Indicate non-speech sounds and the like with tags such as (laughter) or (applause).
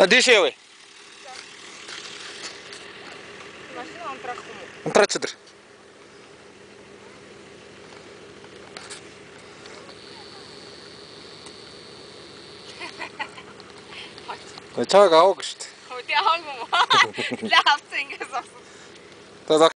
А де сіли? Машина он трахнул. Он працює. Цаг авах шүү дээ. Хөөе авах юм уу? (laughs) Лавц ингээс авсан.